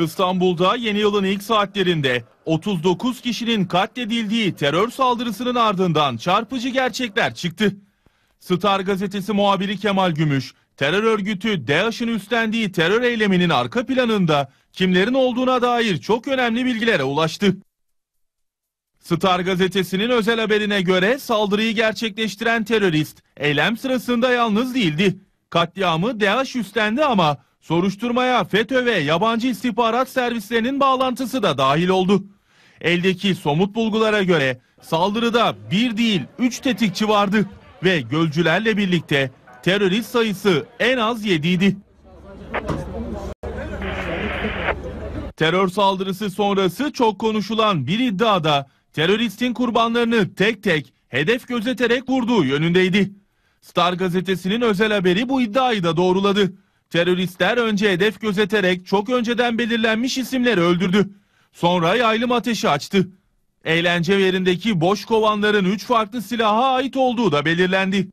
İstanbul'da yeni yılın ilk saatlerinde 39 kişinin katledildiği terör saldırısının ardından çarpıcı gerçekler çıktı. Star gazetesi muhabiri Kemal Gümüş, terör örgütü DAEŞ'in üstlendiği terör eyleminin arka planında kimlerin olduğuna dair çok önemli bilgilere ulaştı. Star gazetesinin özel haberine göre saldırıyı gerçekleştiren terörist eylem sırasında yalnız değildi. Katliamı DAEŞ üstlendi ama soruşturmaya FETÖ ve yabancı istihbarat servislerinin bağlantısı da dahil oldu. Eldeki somut bulgulara göre saldırıda bir değil üç tetikçi vardı ve gölcülerle birlikte terörist sayısı en az 7 idi. Terör saldırısı sonrası çok konuşulan bir iddiada teröristin kurbanlarını tek tek hedef gözeterek vurduğu yönündeydi. Star gazetesinin özel haberi bu iddiayı da doğruladı. Teröristler önce hedef gözeterek çok önceden belirlenmiş isimleri öldürdü. Sonra yaylım ateşi açtı. Eğlence yerindeki boş kovanların 3 farklı silaha ait olduğu da belirlendi.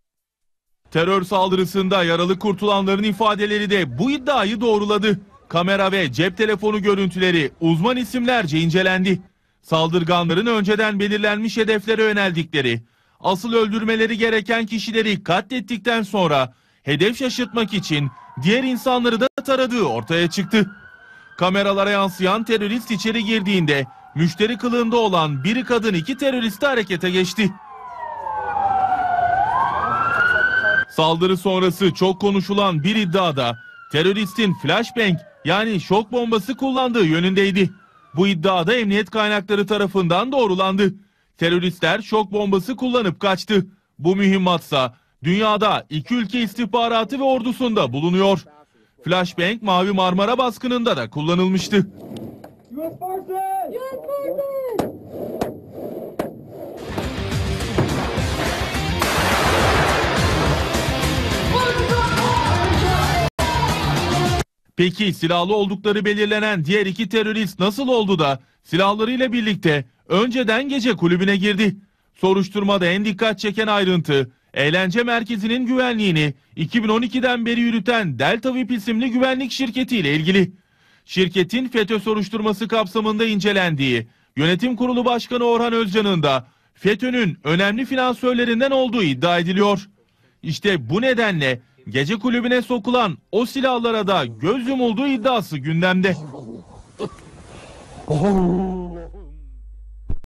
Terör saldırısında yaralı kurtulanların ifadeleri de bu iddiayı doğruladı. Kamera ve cep telefonu görüntüleri uzman isimlerce incelendi. Saldırganların önceden belirlenmiş hedeflere yöneldikleri, asıl öldürmeleri gereken kişileri katlettikten sonra hedef şaşırtmak için diğer insanları da taradığı ortaya çıktı. Kameralara yansıyan terörist içeri girdiğinde müşteri kılığında olan biri kadın iki teröristi harekete geçti. Saldırı sonrası çok konuşulan bir iddiada teröristin flashbang yani şok bombası kullandığı yönündeydi. Bu iddiada emniyet kaynakları tarafından doğrulandı. Teröristler şok bombası kullanıp kaçtı. Bu mühimmatsa dünyada iki ülke istihbaratı ve ordusunda bulunuyor. Flashbang Mavi Marmara baskınında da kullanılmıştı. Peki silahlı oldukları belirlenen diğer iki terörist nasıl oldu da silahlarıyla birlikte önceden gece kulübüne girdi? Soruşturmada en dikkat çeken ayrıntı eğlence merkezinin güvenliğini 2012'den beri yürüten Delta VIP isimli güvenlik şirketiyle ilgili. Şirketin FETÖ soruşturması kapsamında incelendiği Yönetim Kurulu Başkanı Orhan Özcan'ın da FETÖ'nün önemli finansörlerinden olduğu iddia ediliyor. İşte bu nedenle gece kulübüne sokulan o silahlara da göz yumulduğu iddiası gündemde.